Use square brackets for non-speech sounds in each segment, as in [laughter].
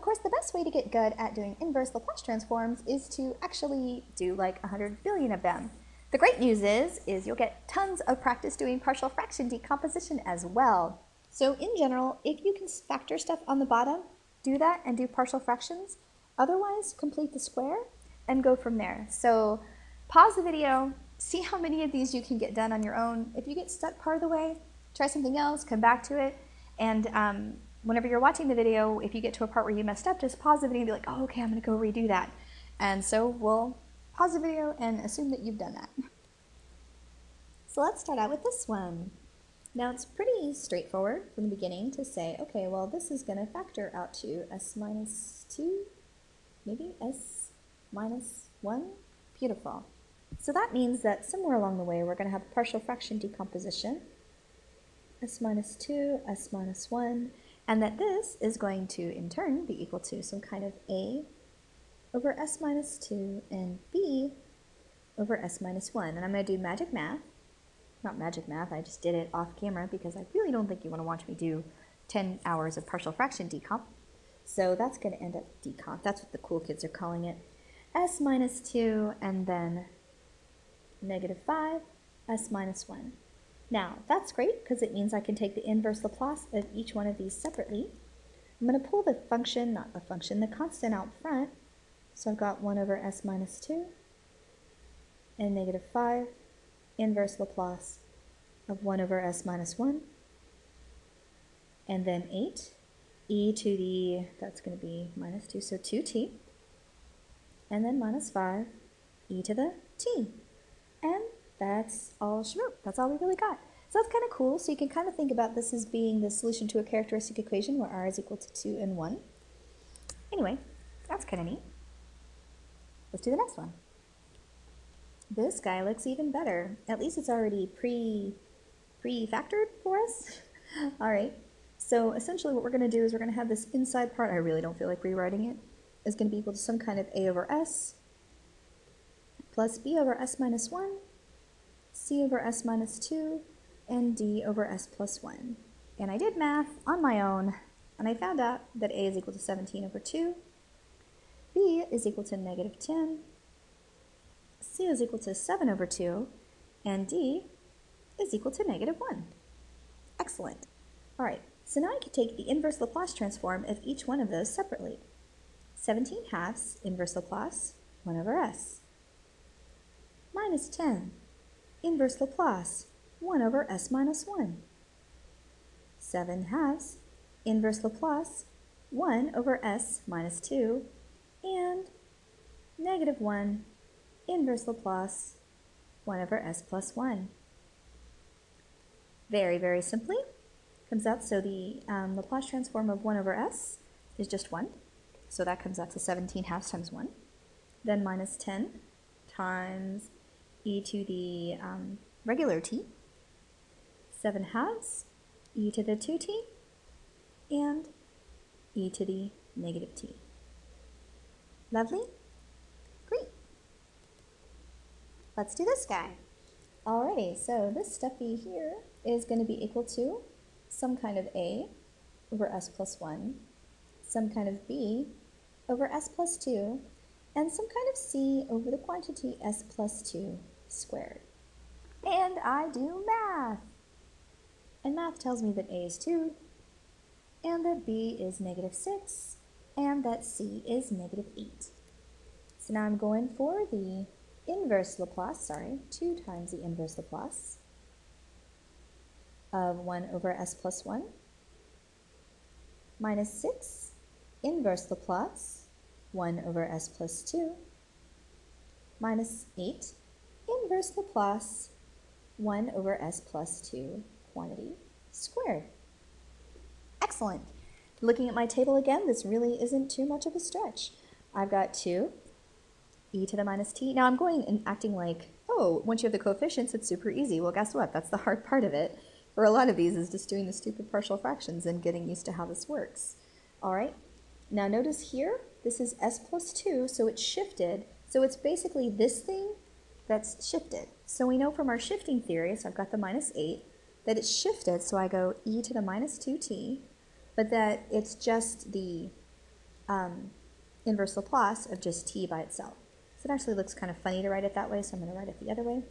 Of course, the best way to get good at doing inverse Laplace transforms is to actually do like 100 billion of them. The great news is, is you'll get tons of practice doing partial fraction decomposition as well. So in general, if you can factor stuff on the bottom, do that and do partial fractions. Otherwise, complete the square and go from there. So pause the video, see how many of these you can get done on your own. If you get stuck part of the way, try something else, come back to it. And um, whenever you're watching the video, if you get to a part where you messed up, just pause the video and be like, oh, okay, I'm gonna go redo that. And so we'll pause the video and assume that you've done that. So let's start out with this one. Now it's pretty straightforward from the beginning to say, okay, well this is going to factor out to s minus 2, maybe s minus 1. Beautiful. So that means that somewhere along the way we're going to have partial fraction decomposition, s minus 2, s minus 1, and that this is going to in turn be equal to some kind of a over s minus 2 and b over s minus 1. And I'm going to do magic math not magic math, I just did it off camera because I really don't think you want to watch me do 10 hours of partial fraction decomp. So that's going to end up decomp. That's what the cool kids are calling it. S minus 2 and then negative 5, S minus 1. Now, that's great because it means I can take the inverse Laplace of each one of these separately. I'm going to pull the function, not the function, the constant out front. So I've got 1 over S minus 2 and negative 5 inverse Laplace of 1 over s minus 1, and then 8, e to the, that's going to be minus 2, so 2t, and then minus 5, e to the t. And that's all That's all we really got. So that's kind of cool. So you can kind of think about this as being the solution to a characteristic equation where r is equal to 2 and 1. Anyway, that's kind of neat. Let's do the next one. This guy looks even better. At least it's already pre, pre-factored for us. [laughs] All right, so essentially what we're gonna do is we're gonna have this inside part, I really don't feel like rewriting it, is gonna be equal to some kind of a over s plus b over s minus 1, c over s minus 2, and d over s plus 1. And I did math on my own, and I found out that a is equal to 17 over 2, b is equal to negative 10, c is equal to 7 over 2, and d is equal to negative 1. Excellent. All right, so now I can take the inverse Laplace transform of each one of those separately. 17 halves inverse Laplace, 1 over s. Minus 10, inverse Laplace, 1 over s minus 1. 7 halves, inverse Laplace, 1 over s minus 2, and negative 1 inverse Laplace 1 over s plus 1. Very, very simply, comes out, so the um, Laplace transform of 1 over s is just 1. So that comes out to 17 halves times 1. Then minus 10 times e to the um, regular t, 7 halves, e to the 2t, and e to the negative t. Lovely? Great. Let's do this guy. Alrighty, so this stuffy here is going to be equal to some kind of a over s plus 1, some kind of b over s plus 2, and some kind of c over the quantity s plus 2 squared. And I do math. And math tells me that a is 2, and that b is negative 6, and that c is negative 8. So now I'm going for the inverse Laplace, sorry, 2 times the inverse Laplace of 1 over s plus 1 minus 6 inverse Laplace 1 over s plus 2 minus 8 inverse Laplace 1 over s plus 2 quantity squared. Excellent. Looking at my table again, this really isn't too much of a stretch. I've got 2 e to the minus t. Now I'm going and acting like, oh, once you have the coefficients, it's super easy. Well, guess what? That's the hard part of it. For a lot of these is just doing the stupid partial fractions and getting used to how this works. All right, now notice here, this is s plus 2, so it's shifted. So it's basically this thing that's shifted. So we know from our shifting theory, so I've got the minus 8, that it's shifted, so I go e to the minus 2t, but that it's just the um, inverse Laplace of just t by itself. So it actually looks kind of funny to write it that way, so I'm going to write it the other way.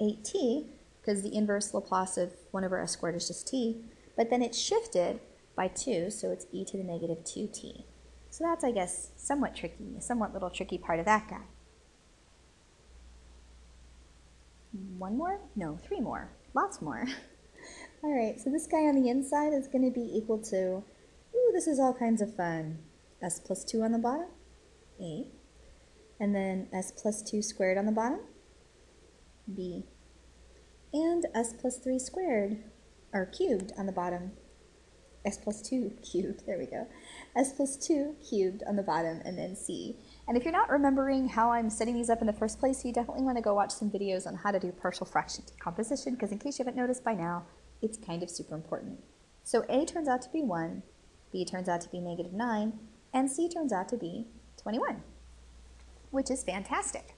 8t, because the inverse Laplace of 1 over s squared is just t, but then it's shifted by 2, so it's e to the negative 2t. So that's, I guess, somewhat tricky, somewhat little tricky part of that guy. One more? No, three more. Lots more. [laughs] all right, so this guy on the inside is going to be equal to, ooh, this is all kinds of fun. s plus 2 on the bottom, a. And then s plus 2 squared on the bottom, b. And s plus 3 squared, or cubed on the bottom, s plus 2 [laughs] cubed, there we go, s plus 2 cubed on the bottom, and then c. And if you're not remembering how I'm setting these up in the first place, you definitely want to go watch some videos on how to do partial fraction decomposition, because in case you haven't noticed by now, it's kind of super important. So a turns out to be 1, b turns out to be negative 9, and c turns out to be 21, which is fantastic,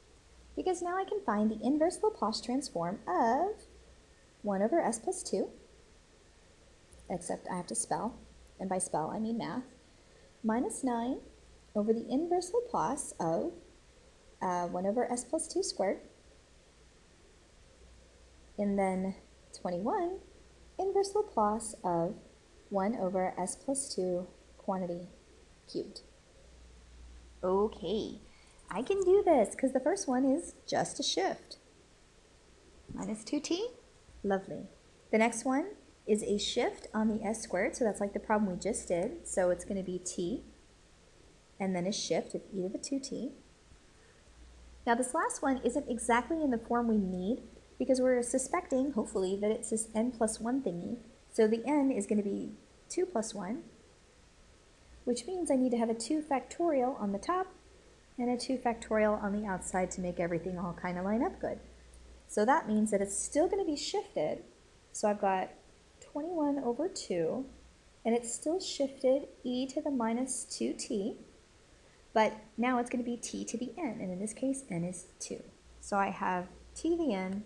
because now I can find the inverse Laplace transform of 1 over s plus 2, except I have to spell, and by spell I mean math, minus 9 over the inverse Laplace of uh, 1 over s plus 2 squared, and then 21 inverse Laplace of 1 over s plus 2 quantity cubed. Okay, I can do this because the first one is just a shift. Minus 2t, lovely. The next one is a shift on the s squared, so that's like the problem we just did. So it's going to be t, and then a shift of e to the 2t. Now this last one isn't exactly in the form we need because we're suspecting, hopefully, that it's this n plus 1 thingy. So the n is going to be 2 plus 1, which means I need to have a 2 factorial on the top and a 2 factorial on the outside to make everything all kind of line up good. So that means that it's still going to be shifted. So I've got 21 over 2, and it's still shifted e to the minus 2t, but now it's going to be t to the n, and in this case, n is 2. So I have t to the n,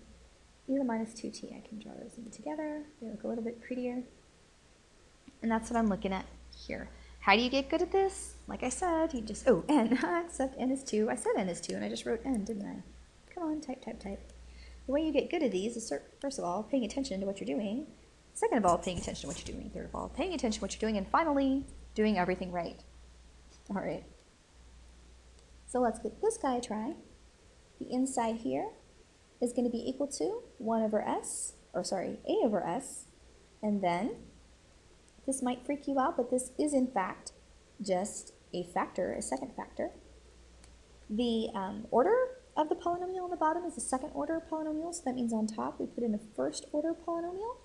e to the minus 2t. I can draw those in together. They look a little bit prettier. And that's what I'm looking at here. How do you get good at this? Like I said, you just, oh, n, [laughs] except n is 2. I said n is 2, and I just wrote n, didn't I? Come on, type, type, type. The way you get good at these is, first of all, paying attention to what you're doing, Second of all, paying attention to what you're doing. Third of all, paying attention to what you're doing. And finally, doing everything right. All right. So let's give this guy a try. The inside here is going to be equal to 1 over s, or sorry, a over s. And then, this might freak you out, but this is in fact just a factor, a second factor. The um, order of the polynomial on the bottom is a second order polynomial, so that means on top we put in a first order polynomial.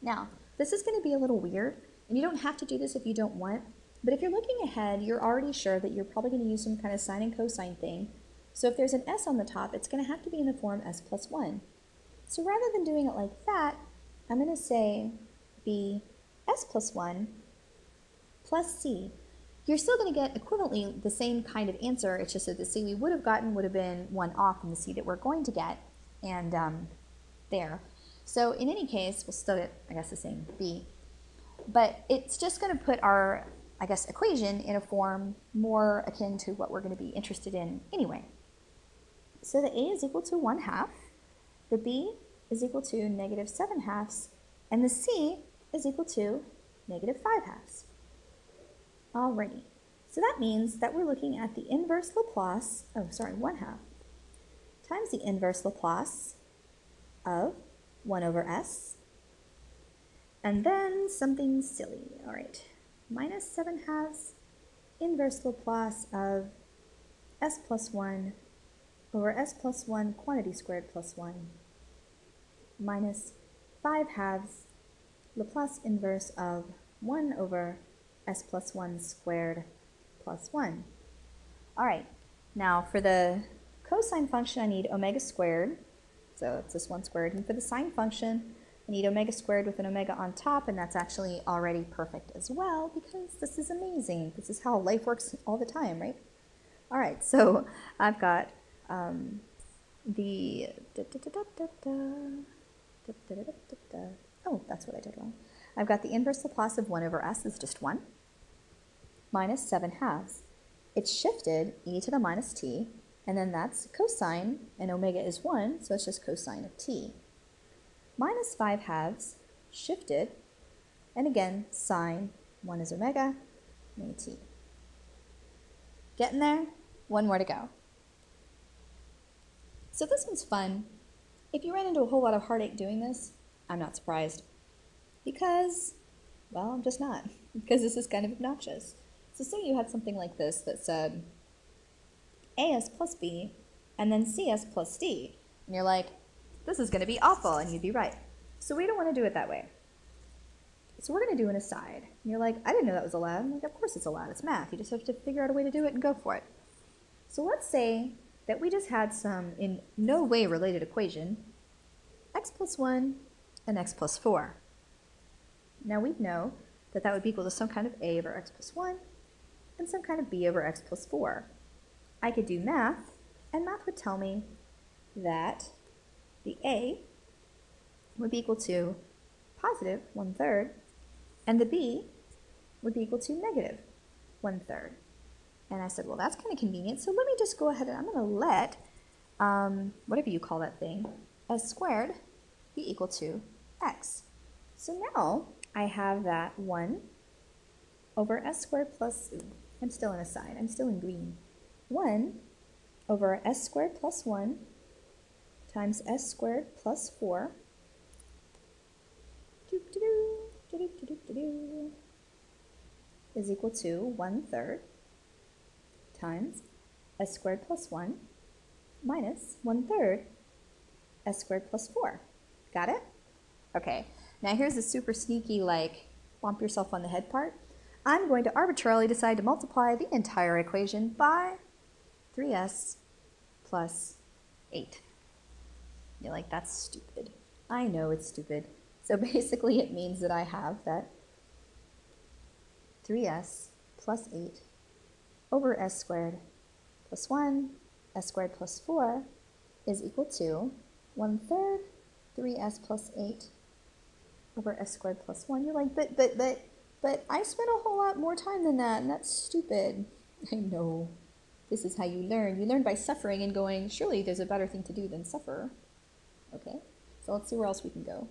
Now, this is going to be a little weird, and you don't have to do this if you don't want, but if you're looking ahead, you're already sure that you're probably going to use some kind of sine and cosine thing. So if there's an s on the top, it's going to have to be in the form s plus 1. So rather than doing it like that, I'm going to say b s plus 1 plus c. You're still going to get equivalently the same kind of answer, it's just that the c we would have gotten would have been 1 off from the c that we're going to get, and um, there. So in any case, we'll still get, I guess, the same b. But it's just going to put our, I guess, equation in a form more akin to what we're going to be interested in anyway. So the a is equal to 1 half, the b is equal to negative 7 halves, and the c is equal to negative 5 halves. Alrighty, so that means that we're looking at the inverse Laplace, oh sorry, 1 half, times the inverse Laplace of 1 over s. And then something silly. All right, minus 7 halves inverse Laplace of s plus 1 over s plus 1 quantity squared plus 1 minus 5 halves Laplace inverse of 1 over s plus 1 squared plus 1. All right, now for the cosine function, I need omega squared so it's this 1 squared. And for the sine function, need omega squared with an omega on top, and that's actually already perfect as well because this is amazing. This is how life works all the time, right? All right, so I've got um, the... Oh, that's what I did wrong. I've got the inverse Laplace of 1 over s is just 1. minus 7 halves. It's shifted e to the minus t, and then that's cosine, and omega is 1, so it's just cosine of t. Minus 5 halves, shifted, and again, sine, 1 is omega, and t. Getting there? One more to go. So this one's fun. If you ran into a whole lot of heartache doing this, I'm not surprised. Because, well, I'm just not. [laughs] Because this is kind of obnoxious. So say you had something like this that said AS plus B and then CS plus D. And you're like, this is going to be awful, and you'd be right. So we don't want to do it that way. So we're going to do an aside. And you're like, I didn't know that was allowed. I'm like, of course it's allowed. It's math. You just have to figure out a way to do it and go for it. So let's say that we just had some in no way related equation, x plus 1 and x plus 4. Now we know that that would be equal to some kind of a over x plus 1 and some kind of b over x plus 4. I could do math, and math would tell me that the a would be equal to positive 1 third and the b would be equal to negative one third. And I said, well, that's kind of convenient. So let me just go ahead and I'm going to let, um, whatever you call that thing, s squared be equal to x. So now I have that 1 over s squared plus, ooh, I'm still in a side, I'm still in green. 1 over s squared plus 1 times s squared plus 4 is equal to 1 third times s squared plus 1 minus 1 third s squared plus 4. Got it? Okay, now here's the super sneaky, like, bump yourself on the head part. I'm going to arbitrarily decide to multiply the entire equation by 3s plus 8. You're like, that's stupid. I know it's stupid. So [laughs] basically it means that I have that 3s plus 8 over s squared plus 1, s squared plus 4 is equal to 1 third 3s plus 8 over s squared plus 1. You're like, but, but, but, but I spent a whole lot more time than that, and that's stupid. [laughs] I know. This is how you learn. You learn by suffering and going, surely there's a better thing to do than suffer. Okay, so let's see where else we can go.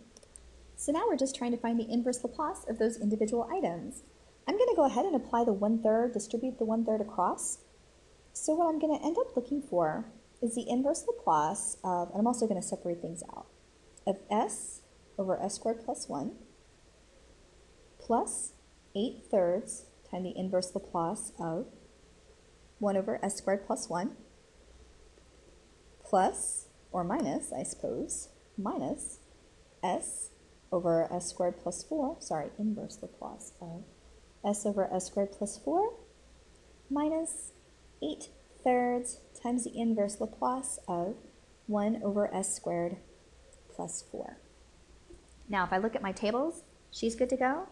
So now we're just trying to find the inverse Laplace of those individual items. I'm going to go ahead and apply the one-third, distribute the one-third across. So what I'm going to end up looking for is the inverse Laplace of, and I'm also going to separate things out, of s over s squared plus 1 plus 8 thirds times the inverse Laplace of 1 over s squared plus 1 plus, or minus, I suppose, minus s over s squared plus 4, sorry, inverse Laplace of s over s squared plus 4 minus 8 thirds times the inverse Laplace of 1 over s squared plus 4. Now, if I look at my tables, she's good to go,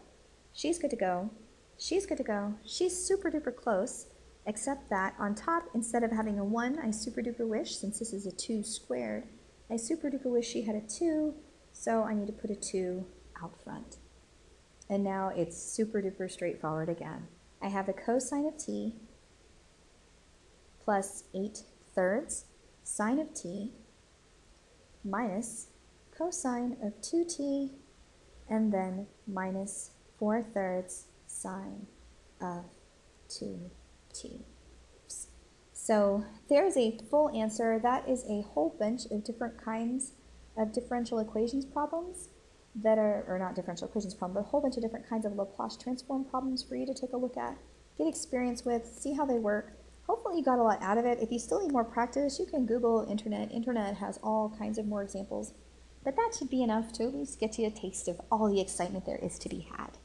she's good to go, she's good to go, she's super duper close, except that on top, instead of having a 1, I super duper wish, since this is a 2 squared, I super duper wish she had a 2, so I need to put a 2 out front. And now it's super duper straightforward again. I have the cosine of t plus 8 thirds sine of t minus cosine of 2t and then minus 4 thirds sine of 2t. So there's a full answer. That is a whole bunch of different kinds of differential equations problems that are, or not differential equations problem, but a whole bunch of different kinds of Laplace transform problems for you to take a look at, get experience with, see how they work. Hopefully you got a lot out of it. If you still need more practice, you can Google internet. Internet has all kinds of more examples. But that should be enough to at least get you a taste of all the excitement there is to be had.